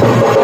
I'm sorry.